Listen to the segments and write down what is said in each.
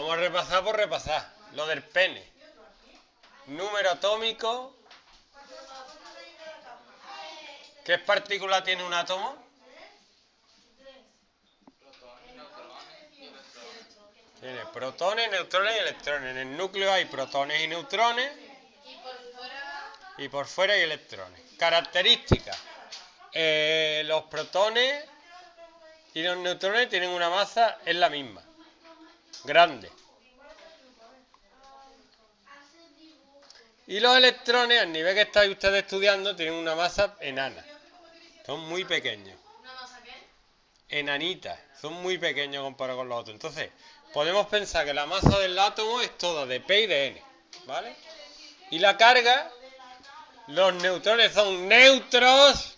Vamos a repasar por repasar. Lo del pene. Número atómico. ¿Qué partícula tiene un átomo? Tiene protones, neutrones y electrones. En el núcleo hay protones y neutrones. Y por fuera hay electrones. Características. Eh, los protones y los neutrones tienen una masa, es la misma. Grande. Y los electrones, al nivel que estáis ustedes estudiando, tienen una masa enana. Son muy pequeños. ¿Una masa qué? Enanitas. Son muy pequeños comparado con los otros. Entonces, podemos pensar que la masa del átomo es toda de P y de N. ¿Vale? Y la carga, los neutrones son neutros.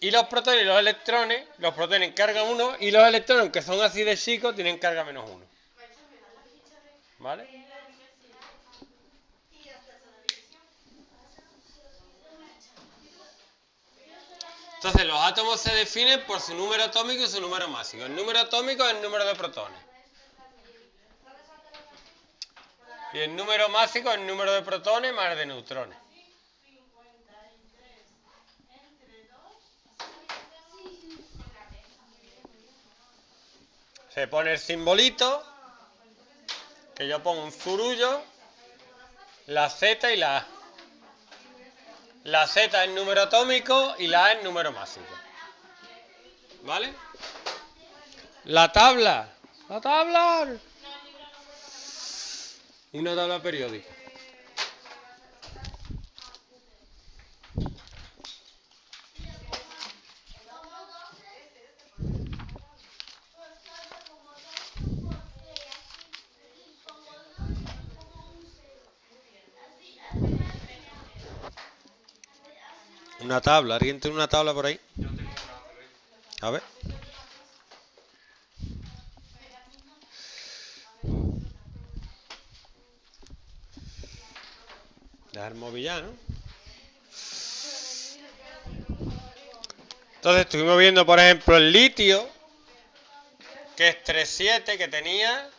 Y los protones y los electrones, los protones cargan uno y los electrones, que son así de chicos, tienen carga menos uno. ¿Vale? Entonces los átomos se definen por su número atómico y su número másico. El número atómico es el número de protones. Y el número másico es el número de protones más de neutrones. Se pone el simbolito, que yo pongo un zurullo, la Z y la A. La Z es número atómico y la A es número másico. ¿Vale? La tabla. La tabla. Una tabla periódica. Una tabla. ¿Alguien tiene una tabla por ahí? A ver. Dejar móvil ya, ¿no? Entonces estuvimos viendo, por ejemplo, el litio, que es 3,7, que tenía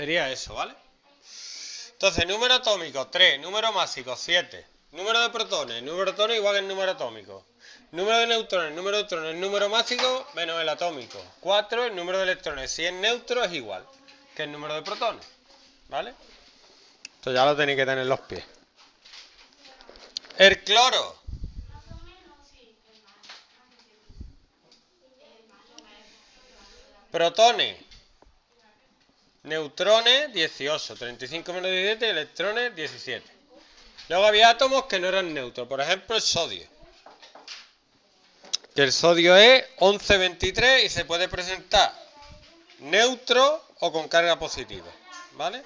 Sería eso, ¿vale? Entonces, número atómico 3, número másico 7, número de protones, número de protones igual que el número atómico. Número de neutrones, número de neutrones, número másico menos el atómico. 4, el número de electrones. Si es neutro es igual que el número de protones. ¿Vale? Esto ya lo tenéis que tener en los pies. El cloro. Protones. Neutrones 18, 35 menos 17, electrones 17. Luego había átomos que no eran neutros, por ejemplo el sodio. Que el sodio es 1123 y se puede presentar neutro o con carga positiva. ¿Vale?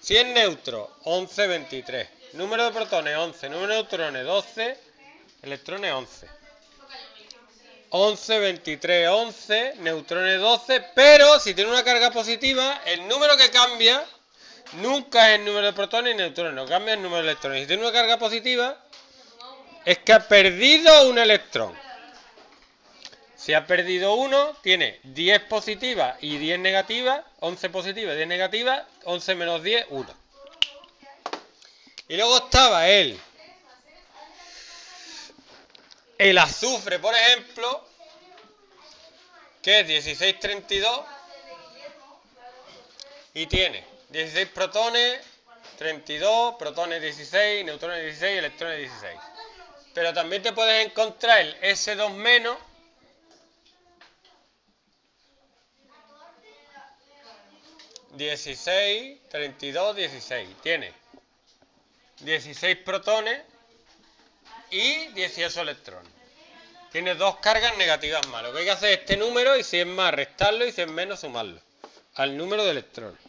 Si es neutro, 1123. Número de protones 11, número de neutrones 12, electrones 11. 11, 23, 11, neutrones 12, pero si tiene una carga positiva, el número que cambia nunca es el número de protones y neutrones, no cambia el número de electrones. Si tiene una carga positiva, es que ha perdido un electrón. Si ha perdido uno, tiene 10 positivas y 10 negativas, 11 positivas y 10 negativas, 11 menos 10, 1. Y luego estaba él el azufre, por ejemplo, que es 1632 y tiene 16 protones, 32, protones 16, neutrones 16 electrones 16. Pero también te puedes encontrar el S2 menos ...16, 32, 16... Tiene 16 protones y 18 electrones. Tiene dos cargas negativas más. Lo que hay que hacer es este número y si es más restarlo y si es menos sumarlo al número de electrones.